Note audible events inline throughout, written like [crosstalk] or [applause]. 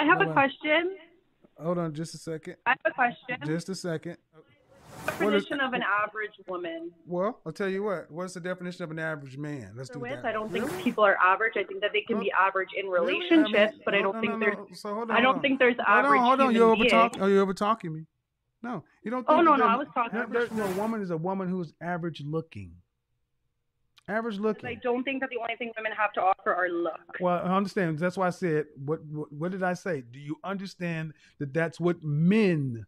I have Hold a on. question. Hold on just a second. I have a question. Just a second. definition of an average woman. Well, I'll tell you what. What's the definition of an average man? Let's do that. I don't think Really? people are average. I think that they can Well, be average in Really? I mean, relationships, but I don't no, think no, there's. no. So hold on. I don't on. think there's Hold on, hold on. You're over talking. Oh, you're over talking me. No, you don't. Oh, no, no, I was talking- Average a woman is a woman who is average looking. Average looking. I don't think that the only thing women have to offer are look. Well, I understand. That's why I said. What, what? What did I say? Do you understand that that's what men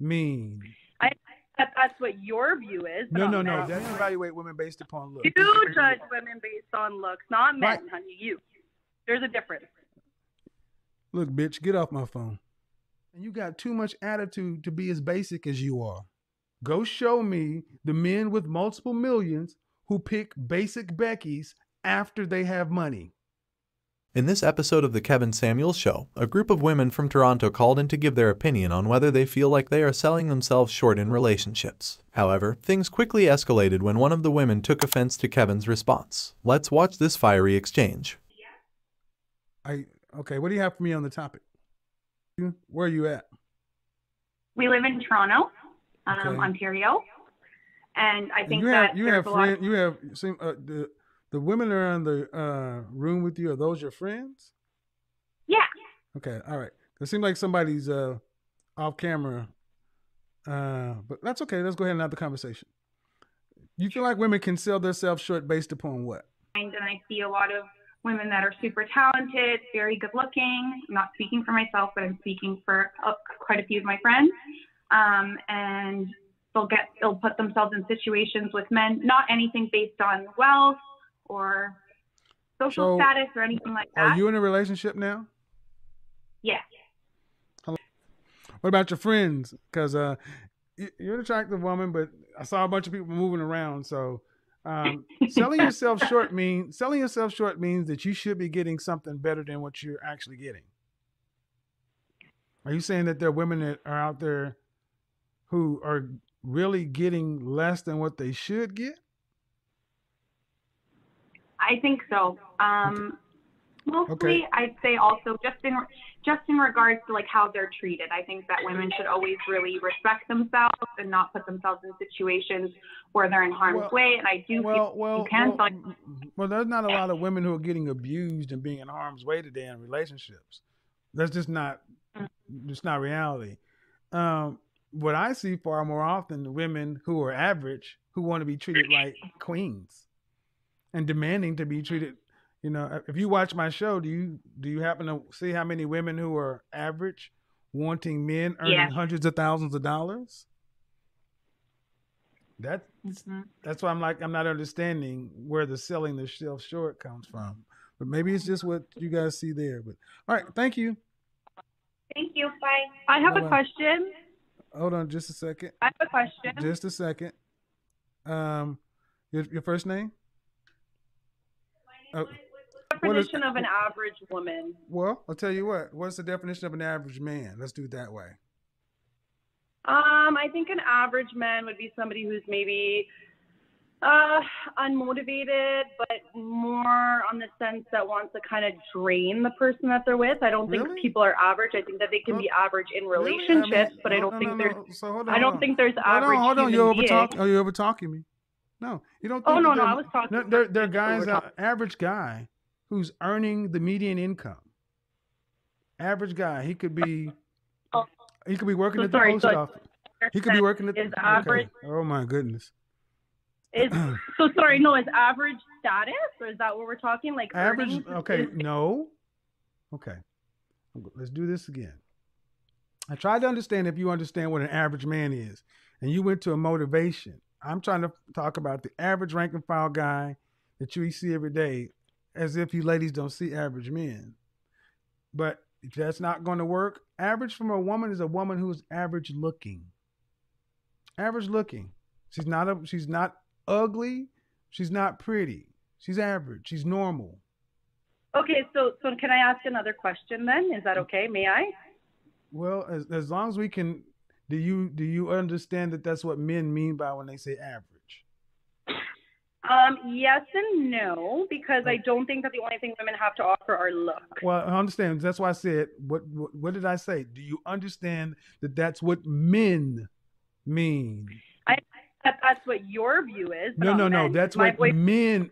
mean? I that, that's what your view is. No, no, no. They evaluate women based upon look. You judge women based on looks, not men, Right. honey. You. There's a difference. Look, bitch, get off my phone. And you got too much attitude to be as basic as you are. Go show me the men with multiple millions who pick basic Beckys after they have money. In this episode of The Kevin Samuels Show, a group of women from Toronto called in to give their opinion on whether they feel like they are selling themselves short in relationships. However, things quickly escalated when one of the women took offense to Kevin's response. Let's watch this fiery exchange. I okay, what do you have for me on the topic? Where are you at? We live in Toronto, um, Okay. Ontario, and I think you that have you have friends you have seen uh, the the women are in the uh, room with you, are those your friends? yeah, Okay, all right. It seems like somebody's uh, off camera, uh, but that's okay. Let's go ahead and have the conversation. You feel like women can sell themselves short based upon what? and I see a lot of women that are super talented, very good looking. I'm not speaking for myself, but I'm speaking for uh, quite a few of my friends. Um, and they'll get they'll put themselves in situations with men, not anything based on wealth or social So, status or anything like that. Are you in a relationship now? Yes. What about your friends? Because uh, you're an attractive woman, but I saw a bunch of people moving around. So um, [laughs] selling yourself short means selling yourself short means that you should be getting something better than what you're actually getting. Are you saying that there are women that are out there who are really getting less than what they should get? I think so. Um, mostly, Okay. I'd say also just in just in regards to like how they're treated. I think that women should always really respect themselves and not put themselves in situations where they're in harm's Well- way. And I do Well, feel well, you can well, mm, mm, well, there's not a lot of women who are getting abused and being in harm's way today in relationships. That's just not, just not reality. Um, what I see far more often, the women who are average who want to be treated like queens and demanding to be treated. You know, if you watch my show, do you do you happen to see how many women who are average wanting men earning Yeah. hundreds of thousands of dollars? That Mhm. that's why I'm like I'm not understanding where the selling the shelf short comes from. But maybe it's just what you guys see there. But all right, thank you. Thank you. Bye. I have Hold a on. question. Hold on just a second. I have a question. Just a second. Um your your first name? Is- definition of an average woman. well, I'll tell you what. What's the definition of an average man? Let's do it that way. Um, I think an average man would be somebody who's maybe uh unmotivated, but more on the sense that wants to kind of drain the person that they're with. I don't think Really? people are average. I think that they can Well, be average in Really? I mean, relationships, but I don't no, think no, there's no. So hold on, I don't on. think there's Hold average on, hold on. You're over talking. Oh, you're over talking me. No, you don't. Oh no, no, I was talking. No, there, there are guys, uh, talking- average guy, who's earning the median income. Average guy, he could be, Oh. he could be working So at the sorry, post so office. He could be working at is okay. average- Oh my goodness, Is so sorry. No, is average status or is that what we're talking? Like average. earnings? Okay, no. Okay, let's do this again. I tried to understand if you understand what an average man is, and you went to a motivation. I'm trying to talk about the average rank and file guy that you see every day, as if you ladies don't see average men. But if that's not going to work, average from a woman is a woman who's average looking. Average looking. She's not a, she's not ugly. She's not pretty. She's average. She's normal. Okay, so so can I ask another question then? Is that okay? May I? Well, as as long as we can, do you do you understand that that's what men mean by when they say average? Um, yes and no, because I don't think that the only thing women have to offer are looks. Well, I understand. That's why I said, what, what, what did I say? Do you understand that that's what men mean? I that that's what your view is. No, no, no. men. That's what boy- men.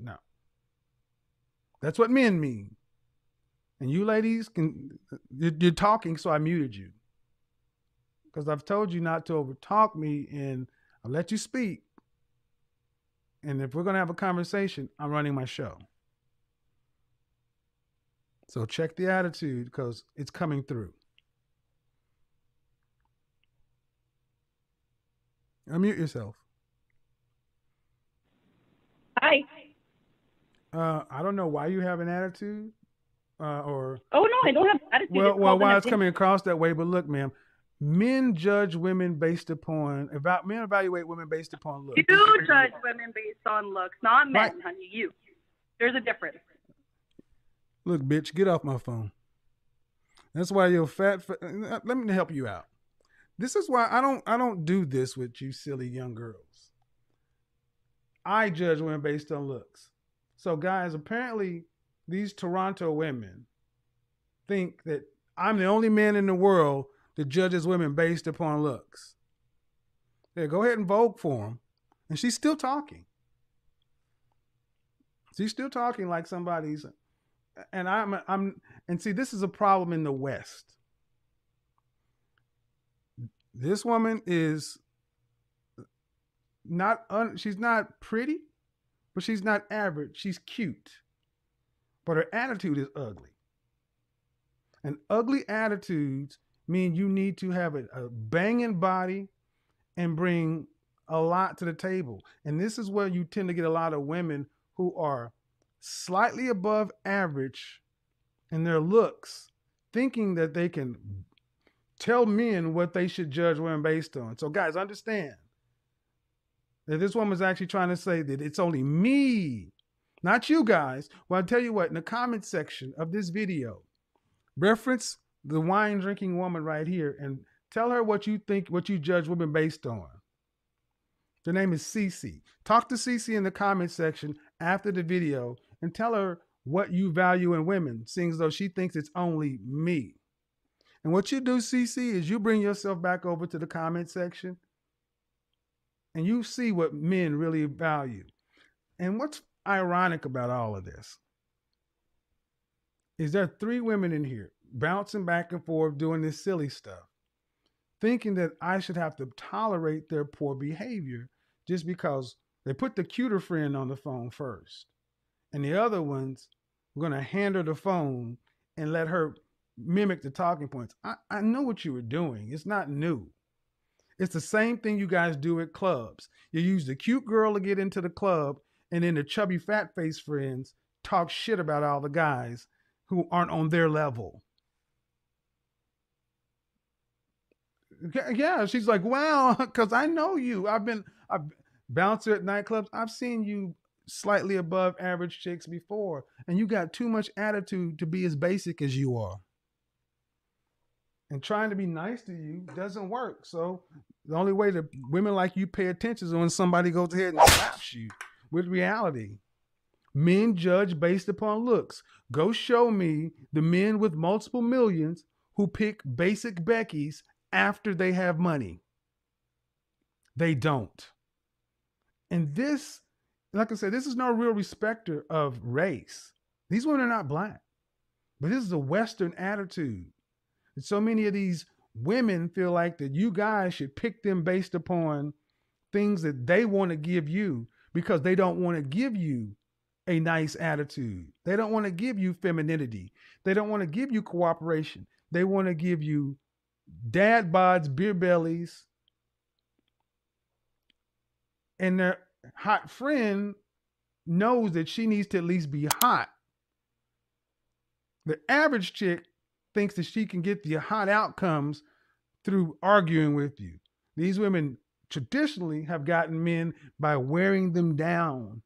No. That's what men mean. And you ladies can. You're, you're talking, so I muted you. Because I've told you not to overtalk me, and I'll let you speak. And if we're gonna have a conversation, I'm running my show. So check the attitude because it's coming through. Unmute yourself. Hi. Uh, I don't know why you have an attitude, uh, or Oh no, I don't have attitude. well, It's well, why it's coming across that way. But look, ma'am, men judge women based upon about men evaluate women based upon look. You do judge women based on looks, not men, Right. honey. You. There's a difference. Look, bitch, get off my phone. That's why you're fat. fa- Let me help you out. This is why I don't I don't do this with you silly young girls. I judge women based on looks. So guys, apparently these Toronto women think that I'm the only man in the world that judges women based upon looks. Yeah, go ahead and vote for him. And she's still talking. She's still talking like somebody's and I'm I'm and see this is a problem in the West. This woman is not un, she's not pretty, but she's not average. She's cute. But her attitude is ugly. And ugly attitudes mean you need to have a, a banging body and bring a lot to the table. And this is where you tend to get a lot of women who are slightly above average in their looks, thinking that they can tell men what they should judge women based on. So, guys, understand that this woman's actually trying to say that it's only me, not you guys. Well, I'll tell you what, in the comment section of this video, reference the wine drinking woman right here and tell her what you think, what you judge women based on. Her name is Cece. Talk to Cece in the comment section after the video and tell her what you value in women, seeing as though she thinks it's only me. And what you do, CC, is you bring yourself back over to the comment section and you see what men really value. And what's ironic about all of this is there are three women in here bouncing back and forth doing this silly stuff, thinking that I should have to tolerate their poor behavior just because they put the cuter friend on the phone first. And the other ones were going to hand her the phone and let her mimic the talking points. I, I know what you were doing. It's not new. It's the same thing you guys do at clubs. You use the cute girl to get into the club, and then the chubby fat face friends talk shit about all the guys who aren't on their level. Yeah, she's like, wow, [laughs] because I know you. I've been a bouncer at nightclubs. I've seen you slightly above average chicks before, and you got too much attitude to be as basic as you are. And trying to be nice to you doesn't work. So the only way that women like you pay attention is when somebody goes ahead and slaps you with reality. Men judge based upon looks. Go show me the men with multiple millions who pick basic Becky's after they have money. They don't. And this, like I said, this is no real respecter of race. These women are not black, but this is a Western attitude. And so many of these women feel like that you guys should pick them based upon things that they want to give you because they don't want to give you a nice attitude. They don't want to give you femininity. They don't want to give you cooperation. They want to give you dad bods, beer bellies, and their hot friend knows that she needs to at least be hot. The average chick thinks that she can get the hot outcomes through arguing with you. These women traditionally have gotten men by wearing them down.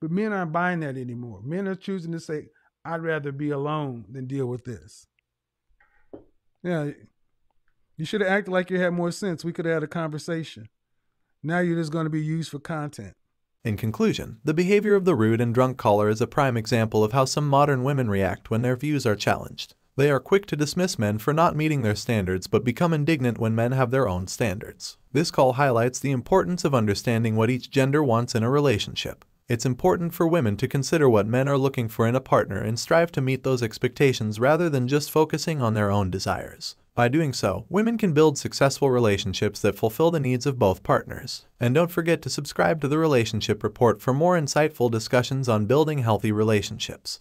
But men aren't buying that anymore. Men are choosing to say, I'd rather be alone than deal with this. Yeah, you should have acted like you had more sense. We could have had a conversation. Now you're just going to be used for content. In conclusion, the behavior of the rude and drunk caller is a prime example of how some modern women react when their views are challenged. They are quick to dismiss men for not meeting their standards but become indignant when men have their own standards. This call highlights the importance of understanding what each gender wants in a relationship. It's important for women to consider what men are looking for in a partner and strive to meet those expectations rather than just focusing on their own desires. By doing so, women can build successful relationships that fulfill the needs of both partners. And don't forget to subscribe to the Relationship Report for more insightful discussions on building healthy relationships.